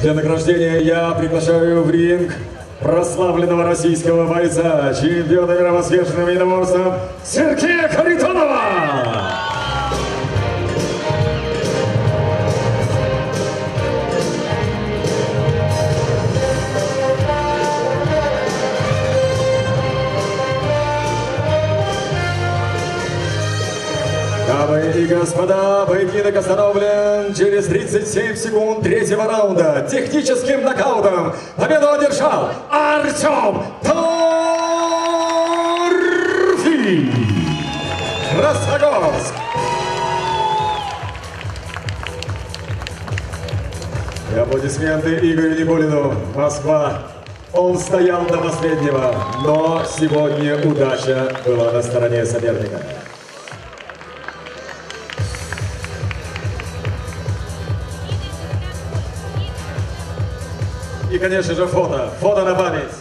Для награждения я приглашаю в ринг прославленного российского бойца, чемпиона мира по смешанным единоборствам Сергея Харитонова! Дамы и господа, поединок остановлен через 37 секунд третьего раунда. Техническим нокаутом победу одержал Артем Торфи! Красногорск! И аплодисменты Игорю Никулину, Москва. Он стоял до последнего, но сегодня удача была на стороне соперника. И, конечно же, фото. Фото на память.